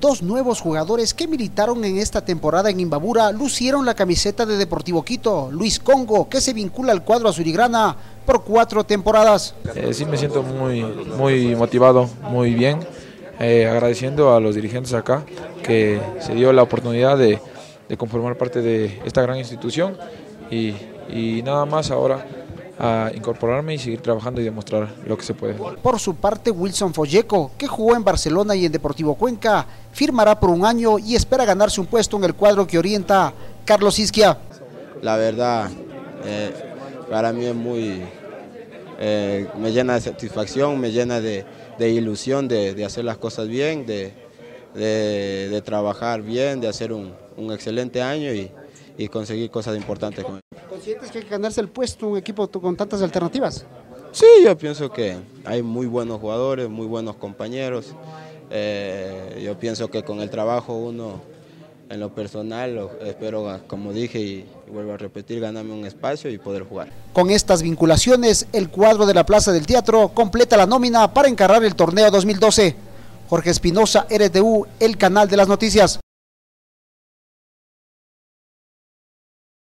Dos nuevos jugadores que militaron en esta temporada en Imbabura lucieron la camiseta de Deportivo Quito, Luis Congo, que se vincula al cuadro azurigrana por cuatro temporadas. Eh, sí me siento muy, muy motivado, muy bien, eh, agradeciendo a los dirigentes acá que se dio la oportunidad de, conformar parte de esta gran institución y nada más ahora a incorporarme y seguir trabajando y demostrar lo que se puede. Por su parte, Wilson Folleco, que jugó en Barcelona y en Deportivo Cuenca, firmará por un año y espera ganarse un puesto en el cuadro que orienta Carlos Isquia. La verdad, eh, para mí es muy, eh, me llena de satisfacción, me llena de, de ilusión de, de, hacer las cosas bien, de, de trabajar bien, de hacer un, un excelente año y, y conseguir cosas importantes. ¿Conscientes que hay que ganarse el puesto un equipo con tantas alternativas? Sí, yo pienso que hay muy buenos jugadores, muy buenos compañeros. Eh, yo pienso que con el trabajo uno, en lo personal, espero, como dije y, y vuelvo a repetir, ganarme un espacio y poder jugar. Con estas vinculaciones, el cuadro de la Plaza del Teatro completa la nómina para encargar el torneo 2012. Jorge Espinosa, RTU, el canal de las noticias.